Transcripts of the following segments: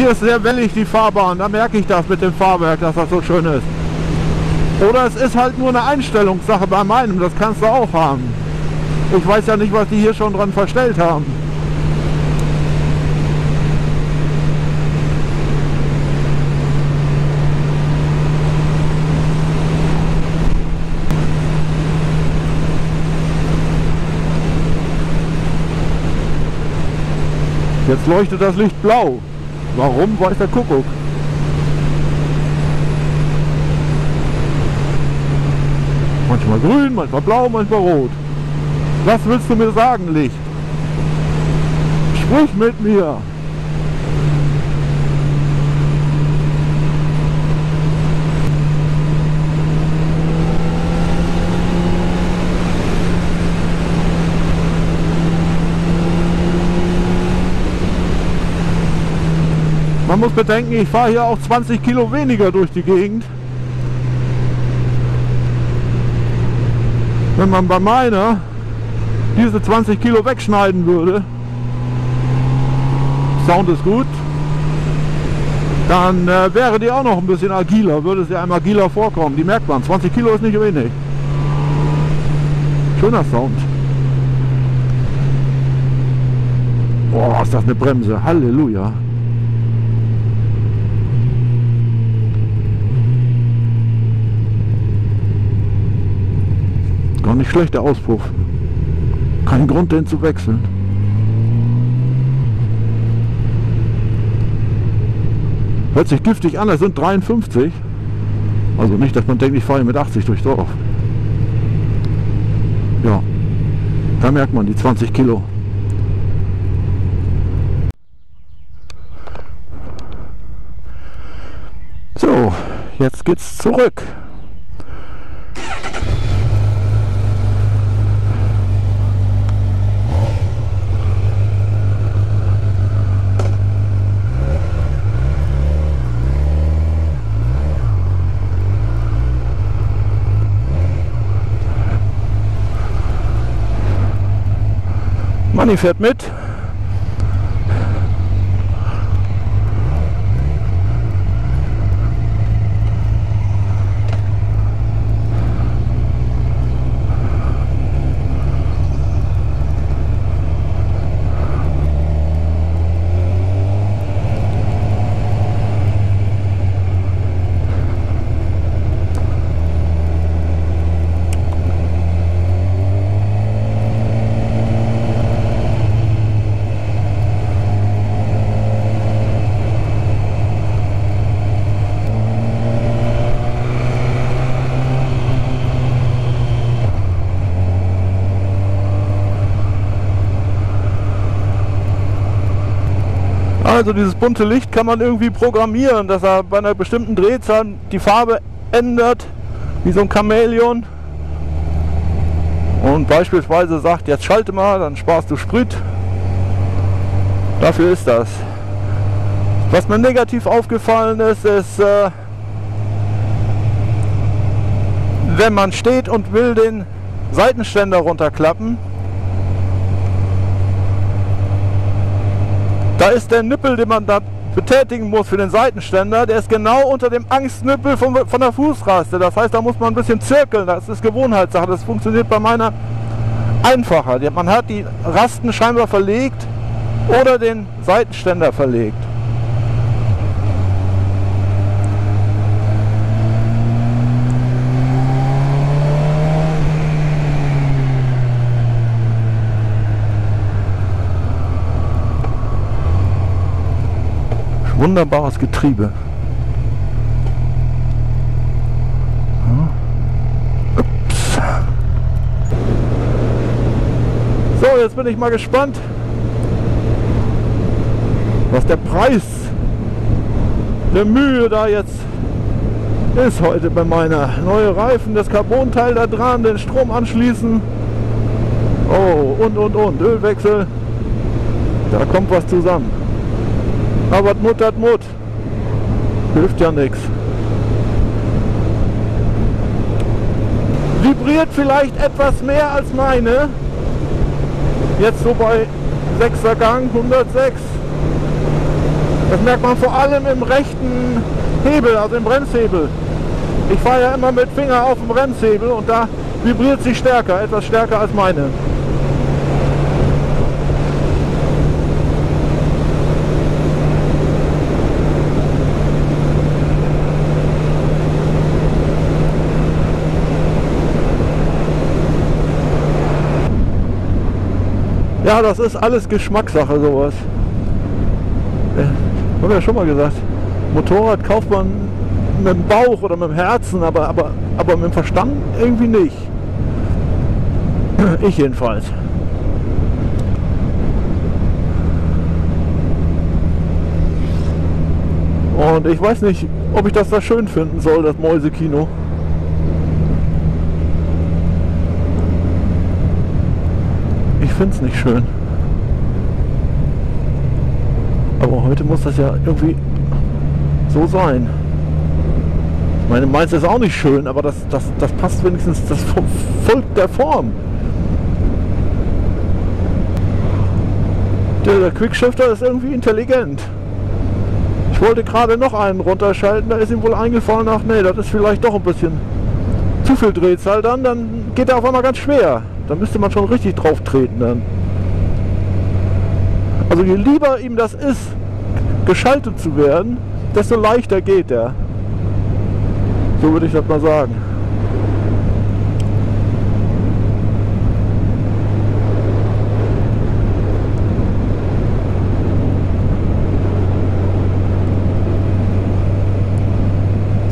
Hier ist sehr wellig die Fahrbahn, da merke ich das mit dem Fahrwerk, dass das so schön ist. Oder es ist halt nur eine Einstellungssache bei meinem, das kannst du auch haben. Ich weiß ja nicht, was die hier schon dran verstellt haben. Jetzt leuchtet das Licht blau. Warum, weiß der Kuckuck. Manchmal grün, manchmal blau, manchmal rot. Was willst du mir sagen, Licht? Sprich mit mir. Man muss bedenken, ich fahre hier auch 20 Kilo weniger durch die Gegend. Wenn man bei meiner diese 20 Kilo wegschneiden würde, Sound ist gut, dann äh, wäre die auch noch ein bisschen agiler, würde sie einem agiler vorkommen. Die merkt man, 20 Kilo ist nicht wenig. Schöner Sound. Boah, ist das eine Bremse. Halleluja. Nicht schlechter Auspuff. Kein Grund, den zu wechseln. Hört sich giftig an, es sind 53. Also nicht, dass man denkt, ich fahre mit 80 durchs Dorf. Ja, da merkt man die 20 Kilo. So, jetzt geht's zurück. Manni fährt mit. Also dieses bunte Licht kann man irgendwie programmieren, dass er bei einer bestimmten Drehzahl die Farbe ändert, wie so ein Chamäleon. Und beispielsweise sagt, jetzt schalte mal, dann sparst du Sprit. Dafür ist das. Was mir negativ aufgefallen ist, ist, äh, wenn man steht und will den Seitenständer runterklappen, Da ist der Nippel, den man da betätigen muss für den Seitenständer, der ist genau unter dem Angstnippel von, von der Fußraste. Das heißt, da muss man ein bisschen zirkeln. Das ist Gewohnheitssache. Das funktioniert bei meiner einfacher. Man hat die Rasten scheinbar verlegt oder den Seitenständer verlegt. Wunderbares Getriebe. So, jetzt bin ich mal gespannt, was der Preis der Mühe da jetzt ist heute bei meiner. Neue Reifen, das Carbonteil da dran, den Strom anschließen. Oh, und, und, und. Ölwechsel. Da kommt was zusammen. Aber Mut hat Mut. Hilft ja nichts. Vibriert vielleicht etwas mehr als meine. Jetzt so bei 6er Gang, 106. Das merkt man vor allem im rechten Hebel, also im Bremshebel. Ich fahre ja immer mit Finger auf dem Bremshebel und da vibriert sie stärker, etwas stärker als meine. Ja, das ist alles Geschmackssache, sowas. Ja, haben wir ja schon mal gesagt. Motorrad kauft man mit dem Bauch oder mit dem Herzen, aber, aber, aber mit dem Verstand irgendwie nicht. Ich jedenfalls. Und ich weiß nicht, ob ich das da schön finden soll, das Mäusekino. Ich finde es nicht schön. Aber heute muss das ja irgendwie so sein. Meine meins ist auch nicht schön, aber das, das, das passt wenigstens, das folgt der Form. Der, der Quickshifter ist irgendwie intelligent. Ich wollte gerade noch einen runterschalten, da ist ihm wohl eingefallen, ach nee, das ist vielleicht doch ein bisschen zu viel Drehzahl dann, dann geht er auf einmal ganz schwer. Da müsste man schon richtig drauf treten dann. Also je lieber ihm das ist, geschaltet zu werden, desto leichter geht er. So würde ich das mal sagen.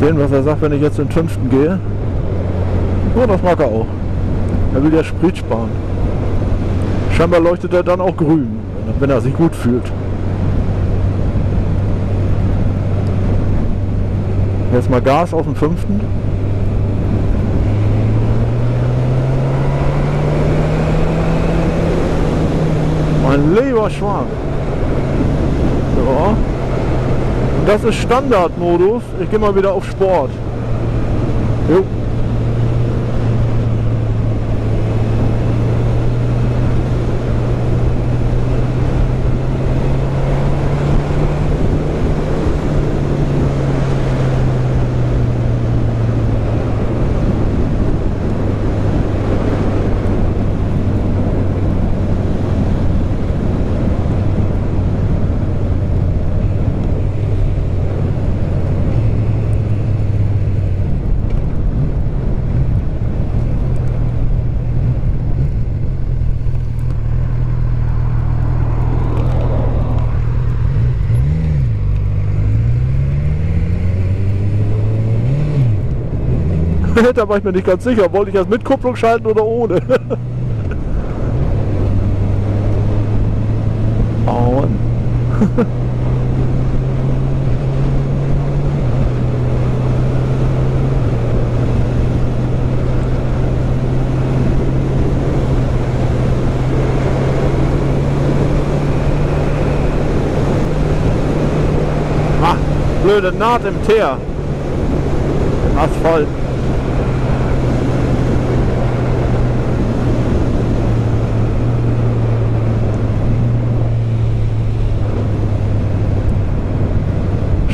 Sehen, was er sagt, wenn ich jetzt den fünften gehe. Oh, das mag er auch. Er will ja Sprit sparen. Scheinbar leuchtet er dann auch grün, wenn er sich gut fühlt. Jetzt mal Gas auf dem fünften. Mein lieber Schwan. So. Das ist Standardmodus. Ich gehe mal wieder auf Sport. Jo. Da war ich mir nicht ganz sicher. Wollte ich das mit Kupplung schalten oder ohne? oh blöde Naht im Teer. Asphalt.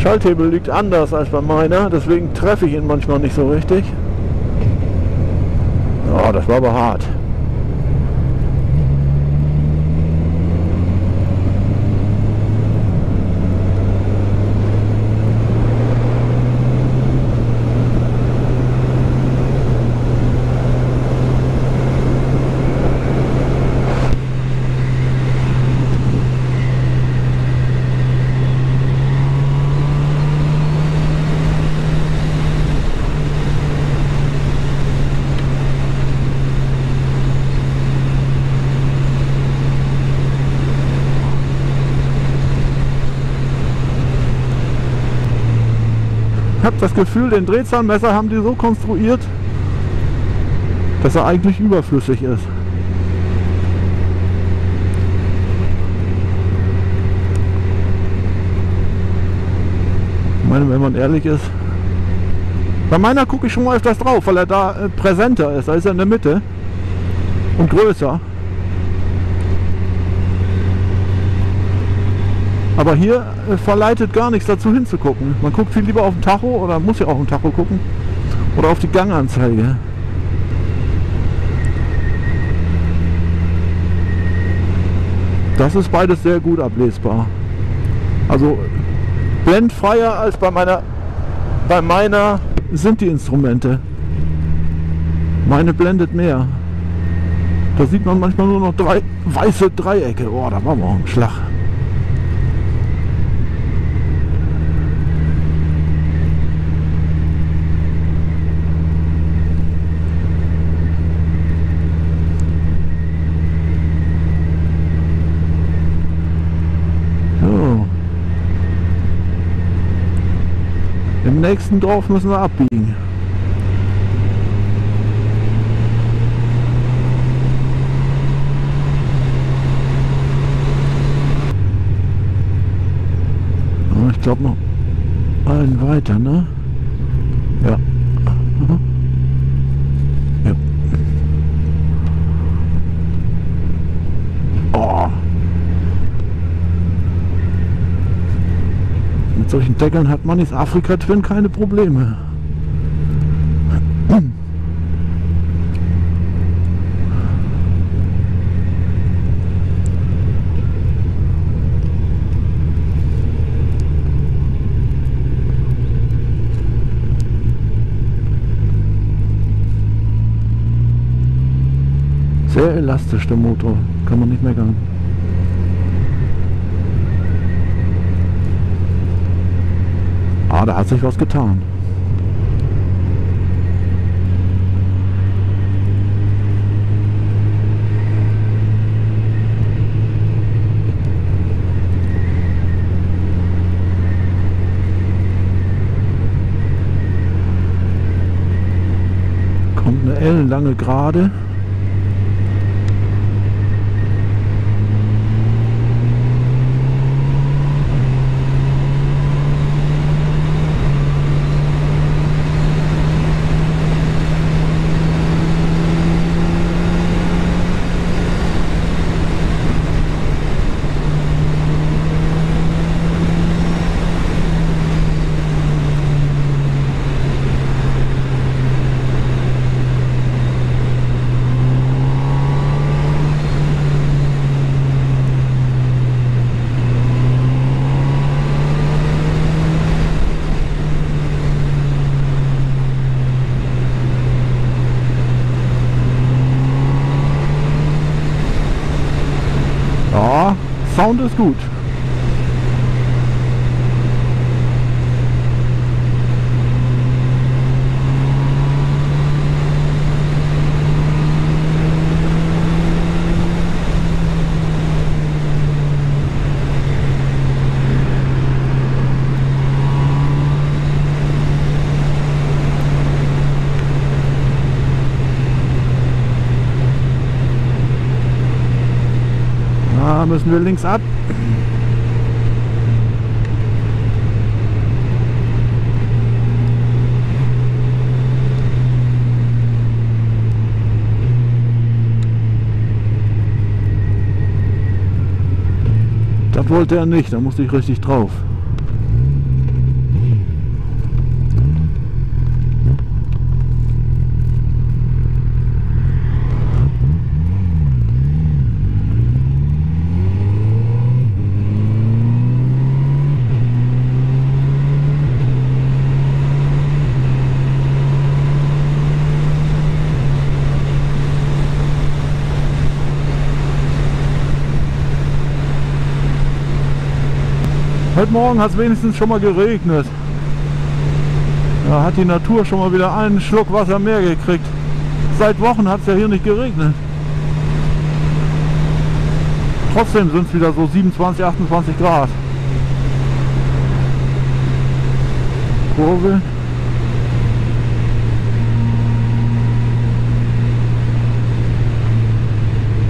Schalthebel liegt anders als bei meiner, deswegen treffe ich ihn manchmal nicht so richtig. Oh, das war aber hart. Das Gefühl, den Drehzahlmesser haben die so konstruiert, dass er eigentlich überflüssig ist. Ich meine, wenn man ehrlich ist, bei meiner gucke ich schon mal öfters drauf, weil er da äh, präsenter ist. Da ist er in der Mitte und größer. Aber hier äh, verleitet gar nichts dazu hinzugucken. Man guckt viel lieber auf den Tacho oder muss ja auch auf den Tacho gucken. Oder auf die Ganganzeige. Das ist beides sehr gut ablesbar. Also blendfreier als bei meiner bei meiner sind die Instrumente. Meine blendet mehr. Da sieht man manchmal nur noch drei weiße Dreiecke. Oh, da war mal ein Schlag. So. Im nächsten Dorf müssen wir abbiegen. Ich glaube noch einen weiter, ne? Ja. Mhm. Ja. Oh. Mit solchen Deckeln hat man ist Afrika Twin keine Probleme. Sehr elastisch der Motor, kann man nicht meckern. Ah, da hat sich was getan. Kommt eine ellenlange Gerade. Ja, Sound ist gut. Da müssen wir links ab. Das wollte er nicht, da musste ich richtig drauf. Heute Morgen hat es wenigstens schon mal geregnet. Da hat die Natur schon mal wieder einen Schluck Wasser mehr gekriegt. Seit Wochen hat es ja hier nicht geregnet. Trotzdem sind es wieder so 27, 28 Grad. Kurve.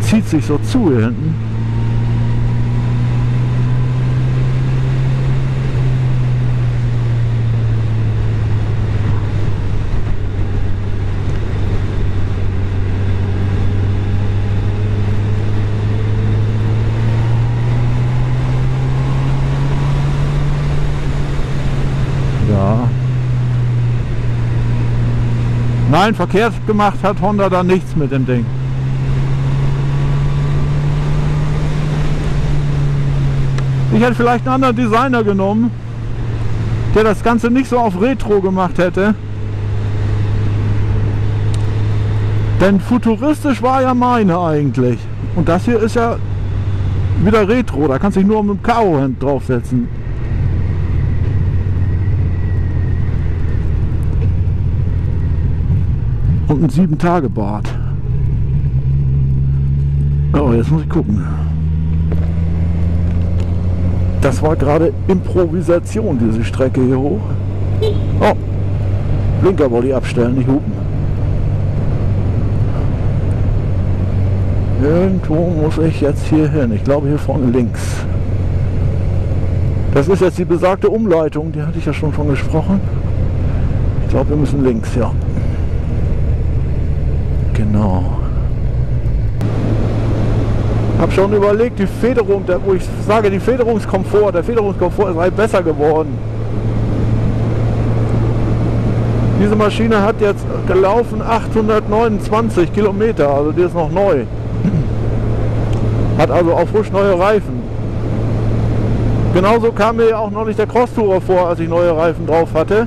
Zieht sich so zu hier hinten. Nein, verkehrt gemacht hat Honda da nichts mit dem Ding. Ich hätte vielleicht einen anderen Designer genommen, der das Ganze nicht so auf Retro gemacht hätte. Denn futuristisch war ja meine eigentlich. Und das hier ist ja wieder Retro. Da kannst du dich nur mit dem Karo-Hemd draufsetzen. Und ein 7-Tage-Bad. Oh, jetzt muss ich gucken. Das war gerade Improvisation, diese Strecke hier hoch. Oh, Blinker abstellen, nicht hupen. Irgendwo muss ich jetzt hier hin. Ich glaube hier vorne links. Das ist jetzt die besagte Umleitung, die hatte ich ja schon von gesprochen. Ich glaube, wir müssen links, ja. Genau. Hab schon überlegt, die Federung, wo ich sage, die Federungskomfort, der Federungskomfort ist halt besser geworden. Diese Maschine hat jetzt gelaufen 829 Kilometer, also die ist noch neu. Hat also auch frisch neue Reifen. Genauso kam mir auch noch nicht der Crosstourer vor, als ich neue Reifen drauf hatte.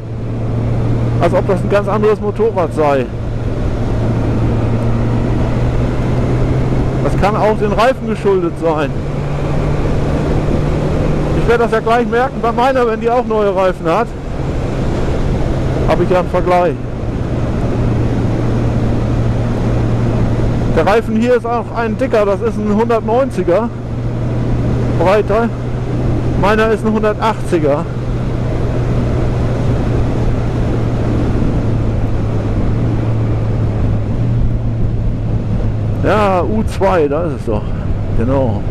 Als ob das ein ganz anderes Motorrad sei. Kann auch den Reifen geschuldet sein. Ich werde das ja gleich merken bei meiner, wenn die auch neue Reifen hat. Habe ich ja einen Vergleich. Der Reifen hier ist auch ein dicker, das ist ein 190er breiter. Meiner ist ein 180er. Ja, U2, da ist es doch. Genau.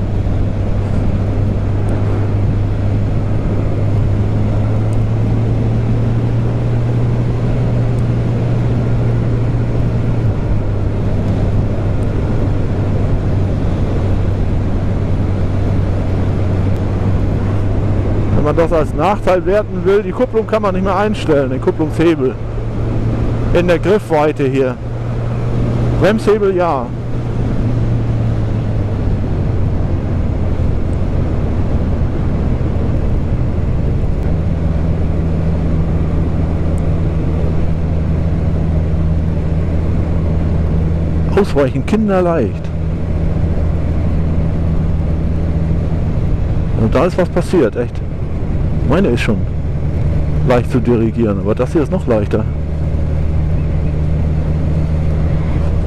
Wenn man das als Nachteil werten will, die Kupplung kann man nicht mehr einstellen, den Kupplungshebel. In der Griffweite hier. Bremshebel ja. Ausweichen kinderleicht. Und da ist was passiert, echt. Meine ist schon leicht zu dirigieren, aber das hier ist noch leichter.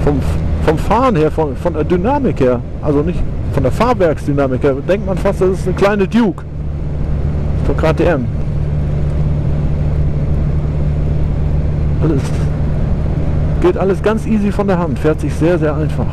Vom, vom Fahren her, von, von der Dynamik her, also nicht von der Fahrwerksdynamik her, denkt man fast, das ist eine kleine Duke von KTM. Alles Geht alles ganz easy von der Hand, fährt sich sehr, sehr einfach.